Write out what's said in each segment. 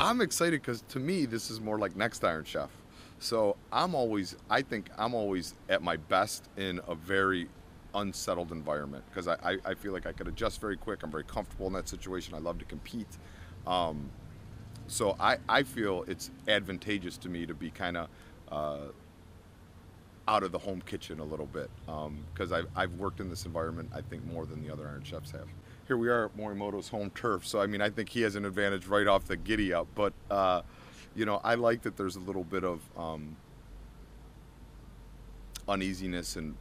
I'm excited because to me, this is more like Next Iron Chef. So I'm always, I think I'm always at my best in a very unsettled environment because I, I, I, feel like I could adjust very quick. I'm very comfortable in that situation. I love to compete. Um, so I, I feel it's advantageous to me to be kind of uh, out of the home kitchen a little bit because um, I've, I've worked in this environment, I think, more than the other Iron Chefs have. Here we are at Morimoto's home turf, so I mean, I think he has an advantage right off the giddy up, but uh, you know, I like that there's a little bit of um, uneasiness and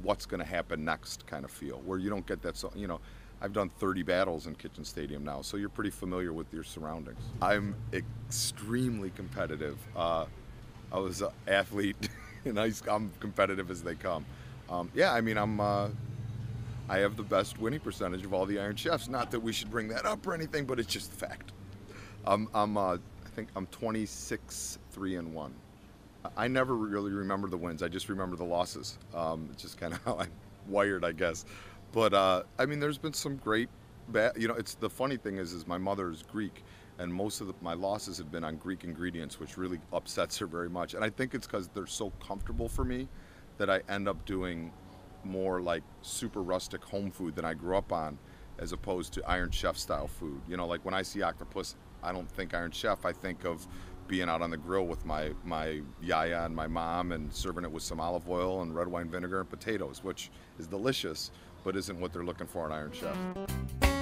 what's going to happen next kind of feel, where you don't get that, so, you know, I've done 30 battles in Kitchen Stadium now, so you're pretty familiar with your surroundings. I'm extremely competitive. Uh, I was an athlete. and I, am competitive as they come. Um, yeah, I mean, I'm. Uh, I have the best winning percentage of all the Iron Chefs. Not that we should bring that up or anything, but it's just a fact. I'm. I'm uh, I think I'm 26, three and one. I never really remember the wins. I just remember the losses. Um, it's just kind of how I'm wired, I guess. But uh, I mean, there's been some great. Bad, you know, it's the funny thing is, is my mother is Greek, and most of the, my losses have been on Greek ingredients, which really upsets her very much. And I think it's because they're so comfortable for me that I end up doing more like super rustic home food than I grew up on, as opposed to Iron Chef style food. You know, like when I see octopus, I don't think Iron Chef. I think of being out on the grill with my my yaya and my mom and serving it with some olive oil and red wine vinegar and potatoes, which is delicious, but isn't what they're looking for in Iron Chef.